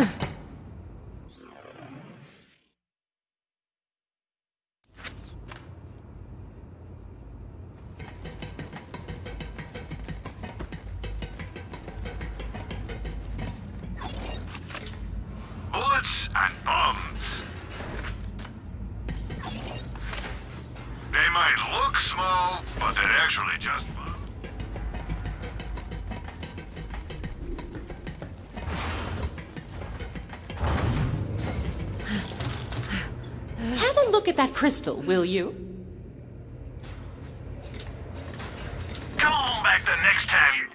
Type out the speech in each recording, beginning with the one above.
Bullets and bombs. That crystal, will you? Come on back the next time you...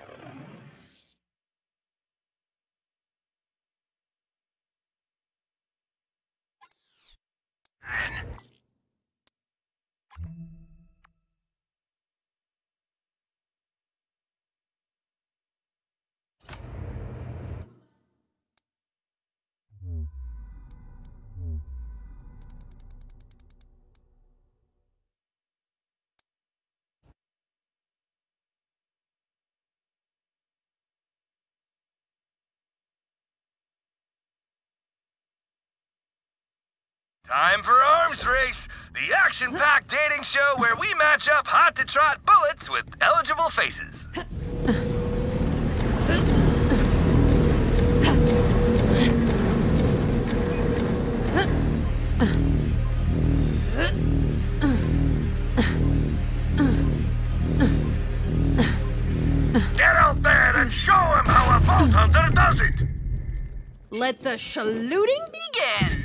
Time for Arms Race, the action-packed dating show where we match up hot-to-trot bullets with eligible faces. Get out there and show them how a Vault Hunter does it! Let the saluting begin!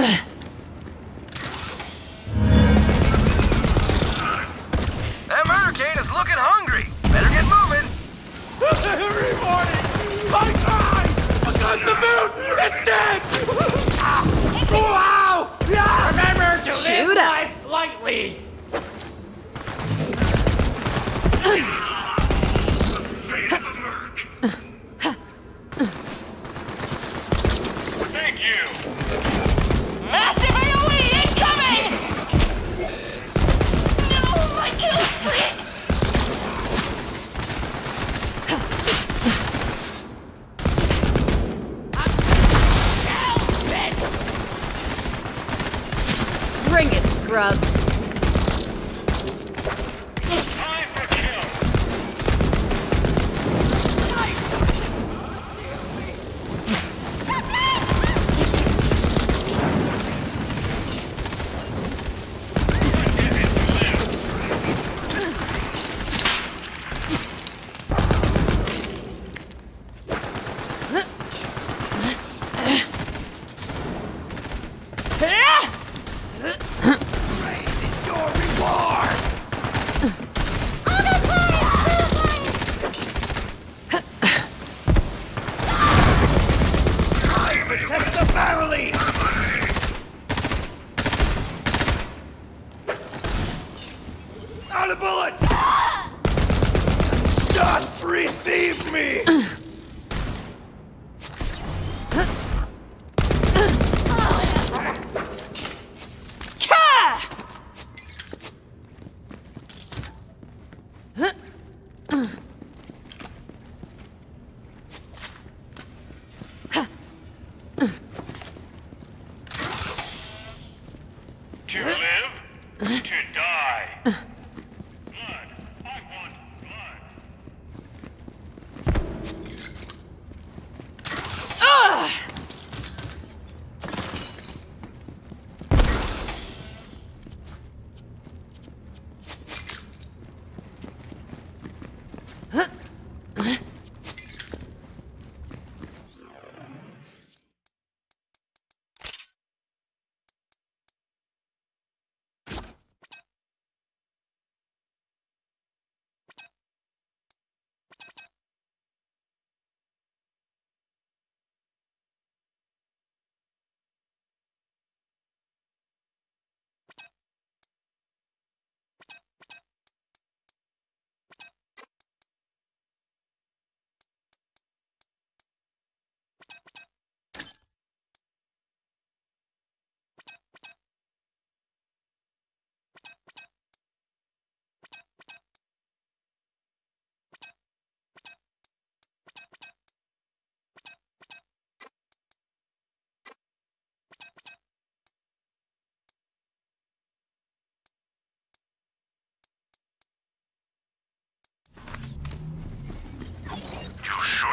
Ugh.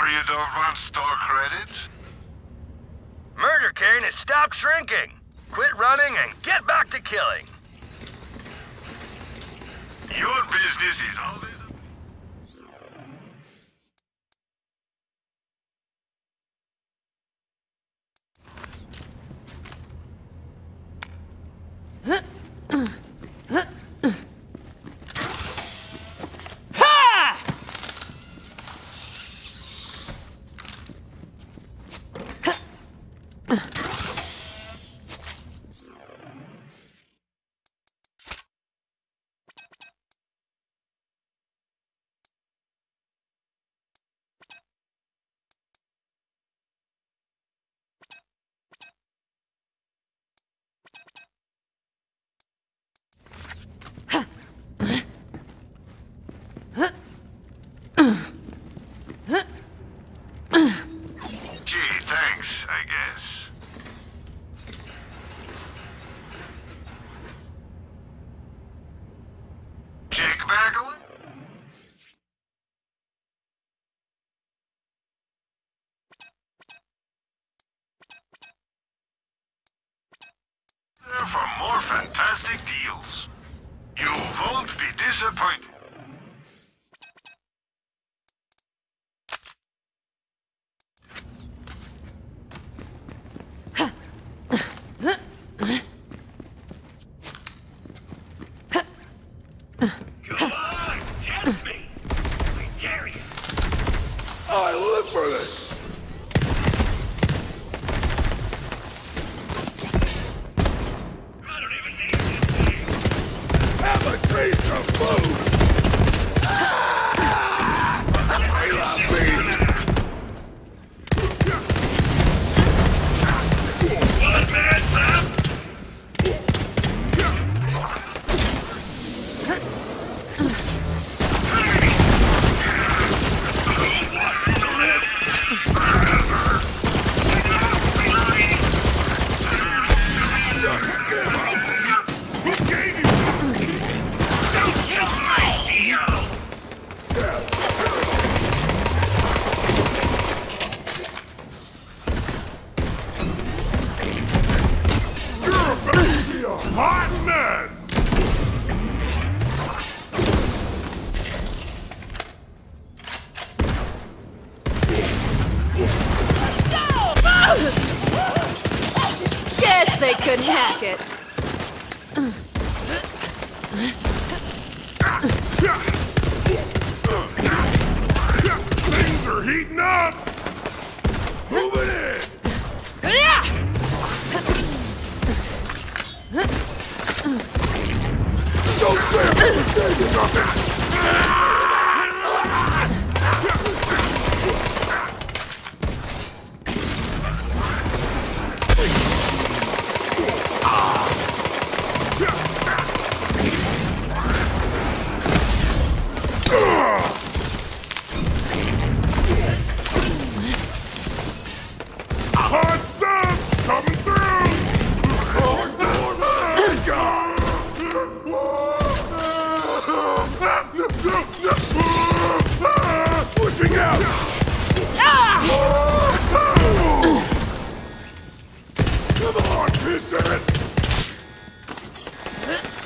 You don't want store credit? Murdercane, has stopped shrinking. Quit running and get back to killing. Your business is all Come on, pisser! Got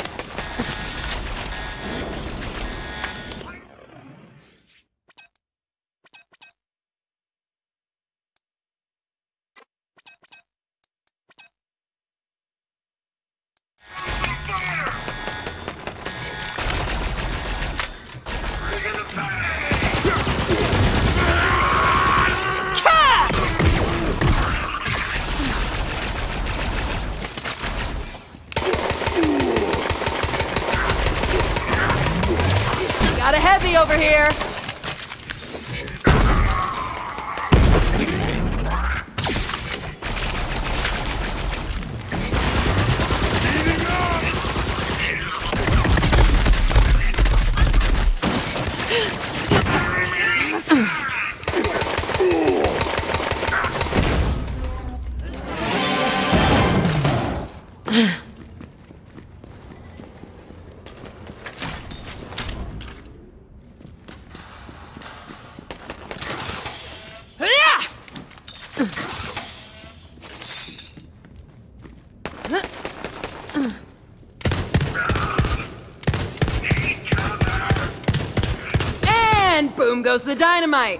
goes the dynamite.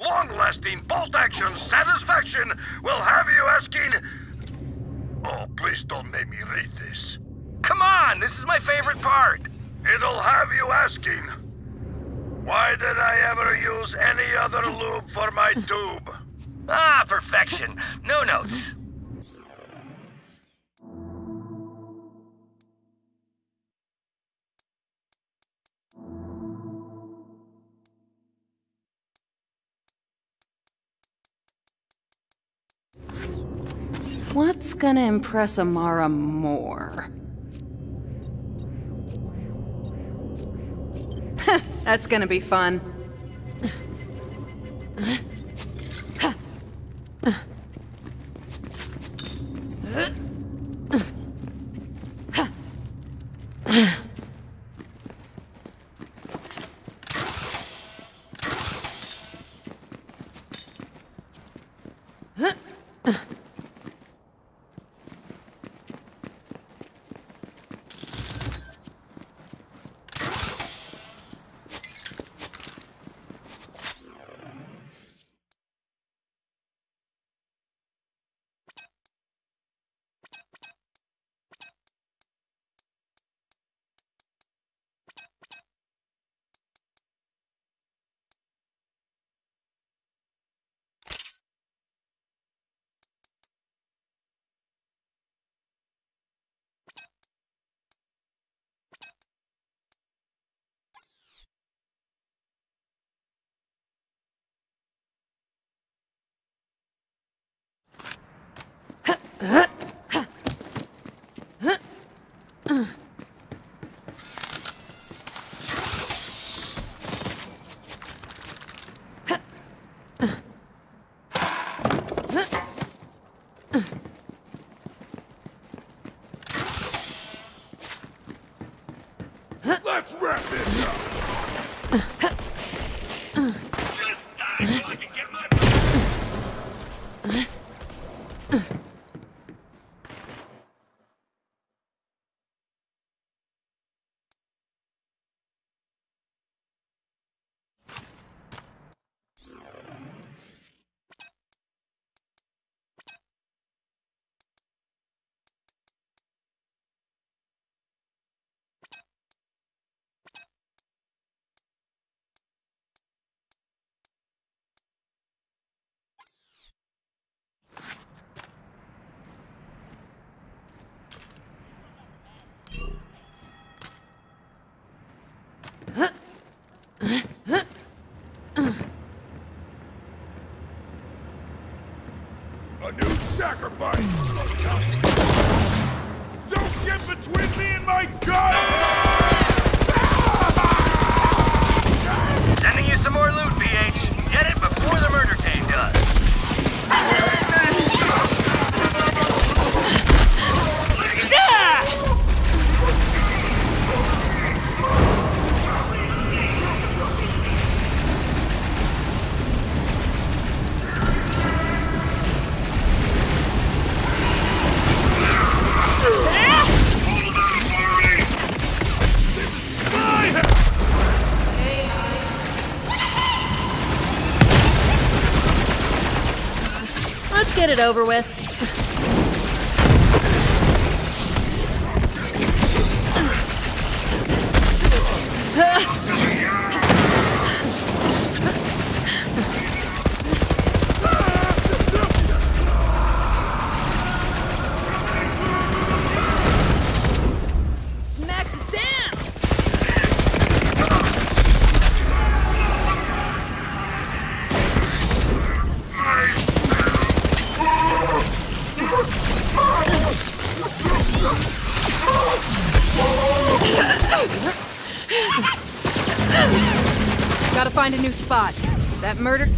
long-lasting bolt-action satisfaction will have you asking... Oh, please don't make me read this. Come on, this is my favorite part. It'll have you asking... Why did I ever use any other lube for my tube? Ah, perfection. No notes. What's gonna impress Amara more? That's gonna be fun. Let's wrap this up! sacrifice. it over with. murder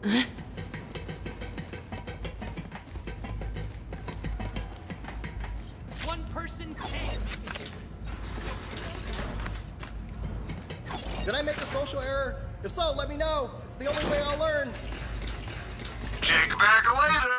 One person can make a difference. Did I make a social error? If so, let me know. It's the only way I'll learn. Check back later.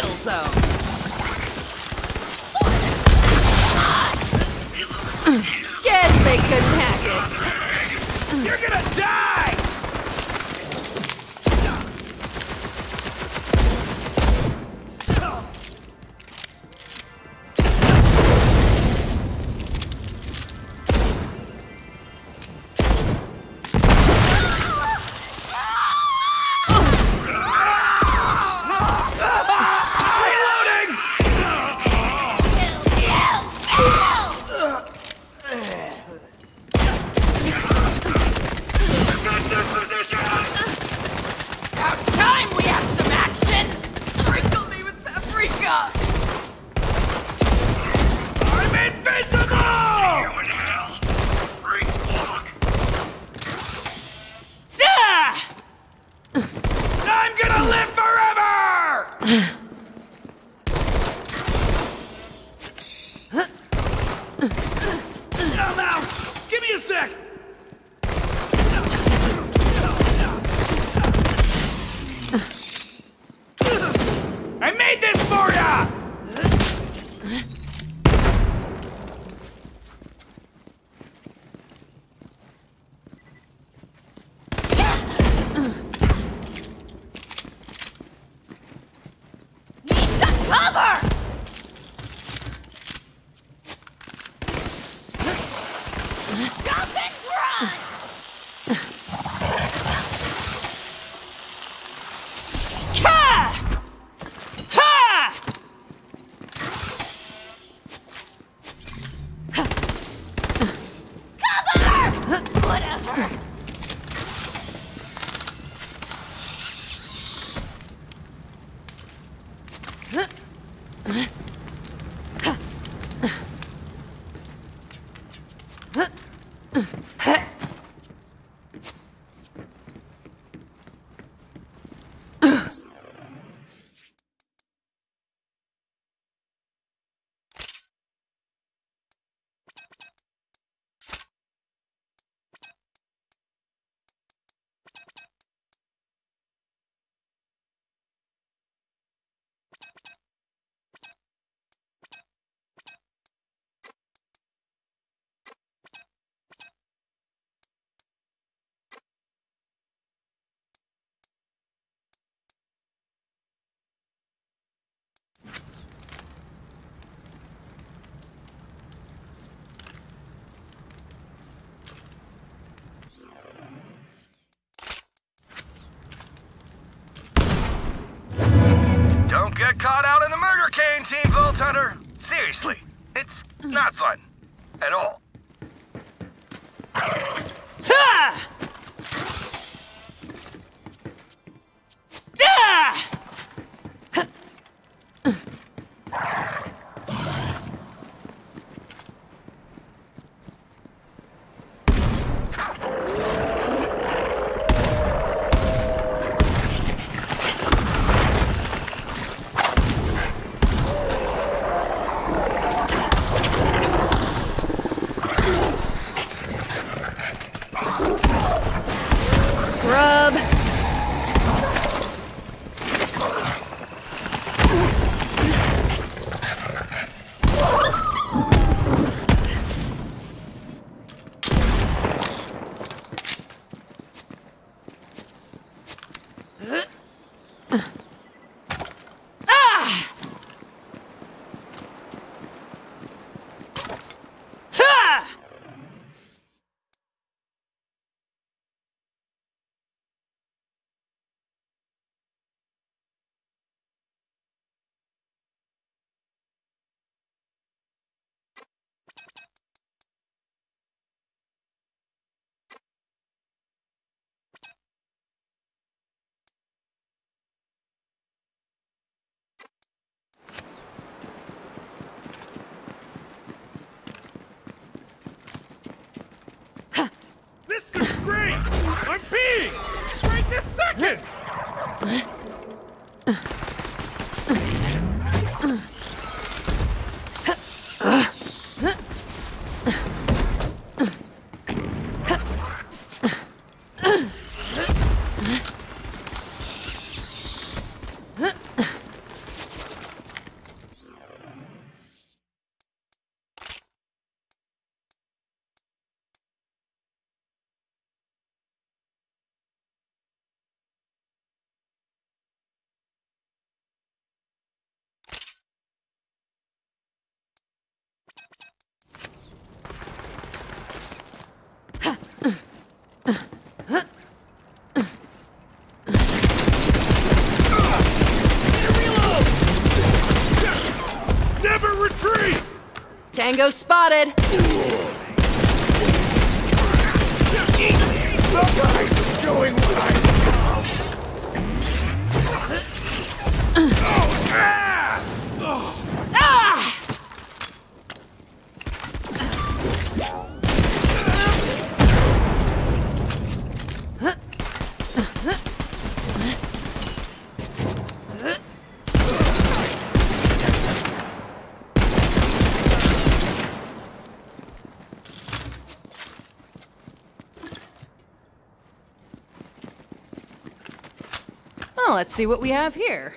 kill zone. get caught out in the Murdercane, Team Vault Hunter. Seriously, it's not fun. At all. human being! Right this second! What? Never retreat! Tango spotted. Somebody's doing what I love! Oh, ah! Ah! Well, let's see what we have here.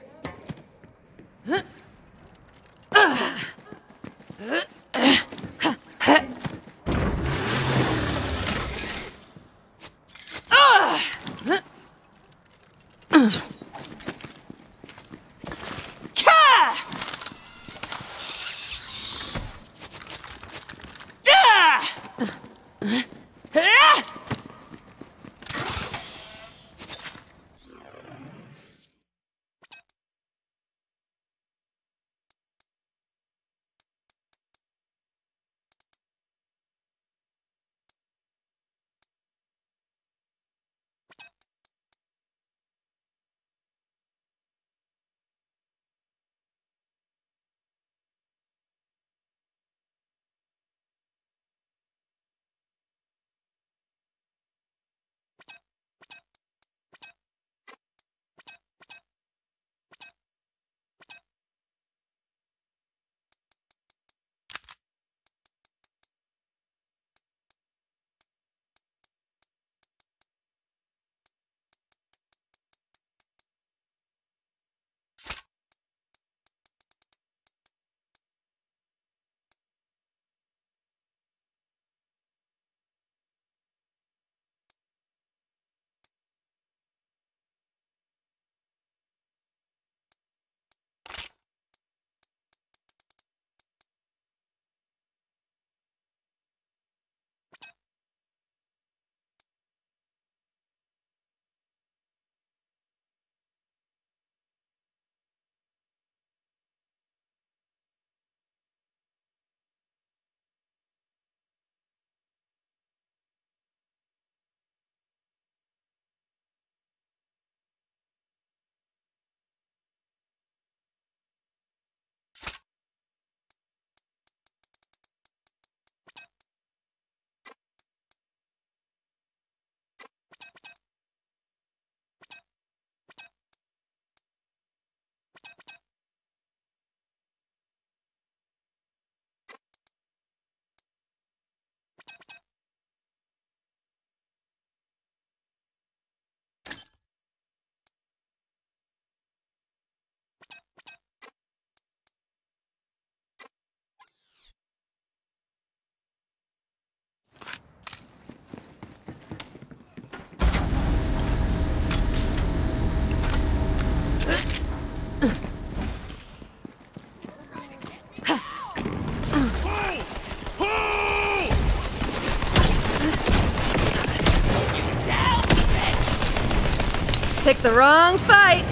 Picked the wrong fight.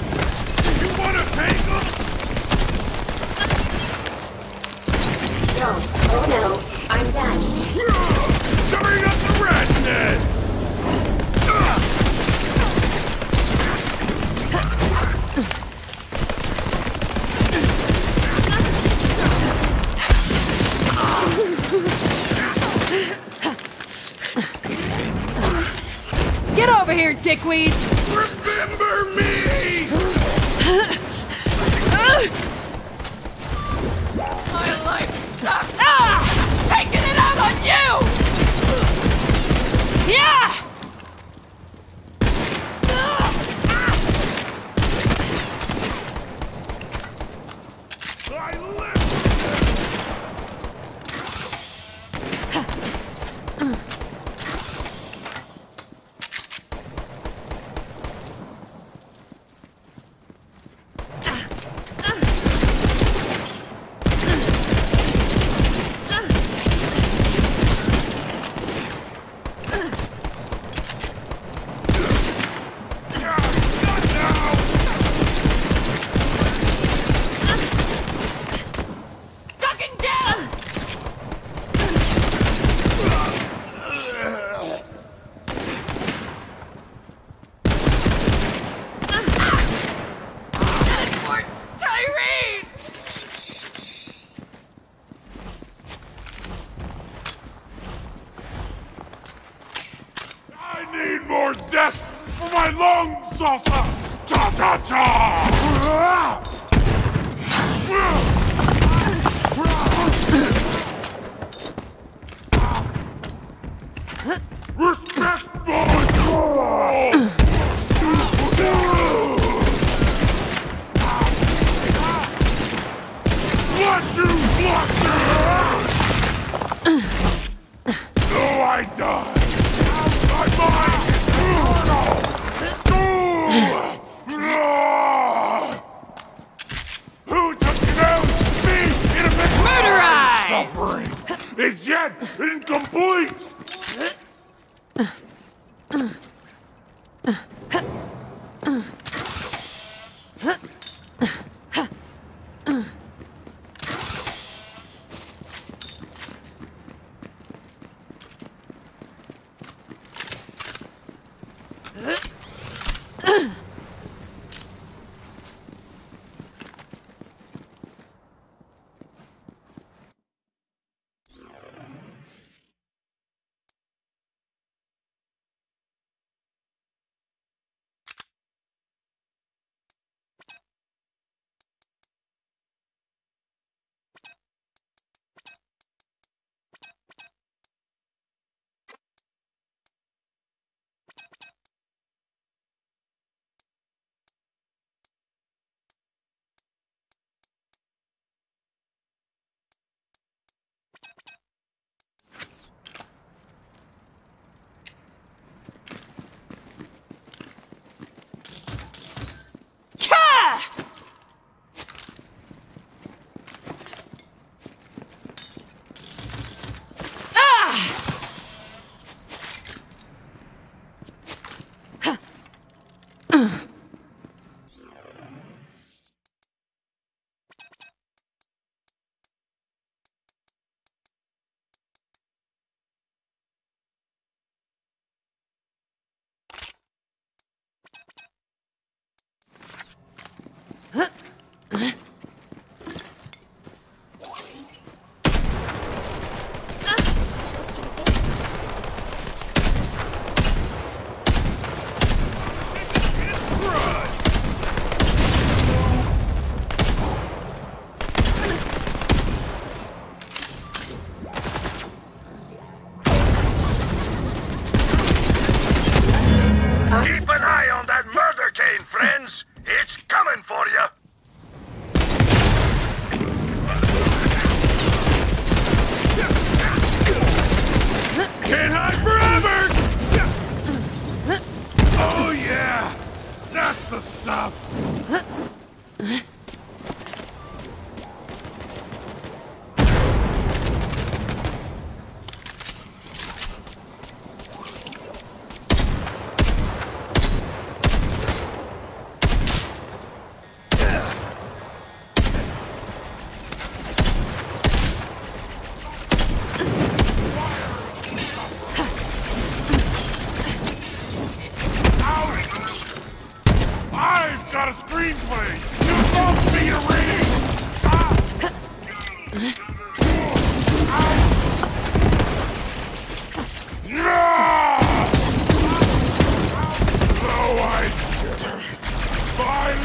You them? No. Oh no. I'm done. Stirring up the nest! Get over here, dickweeds.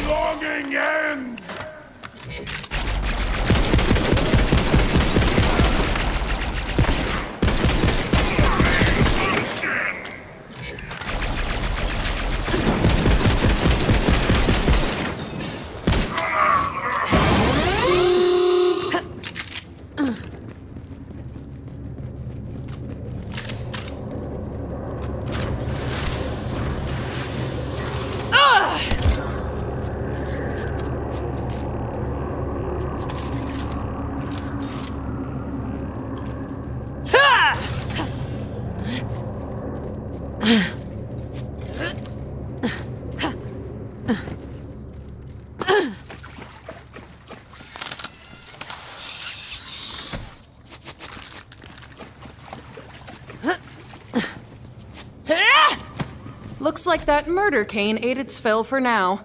longing ends! like that Murdercane ate its fill for now.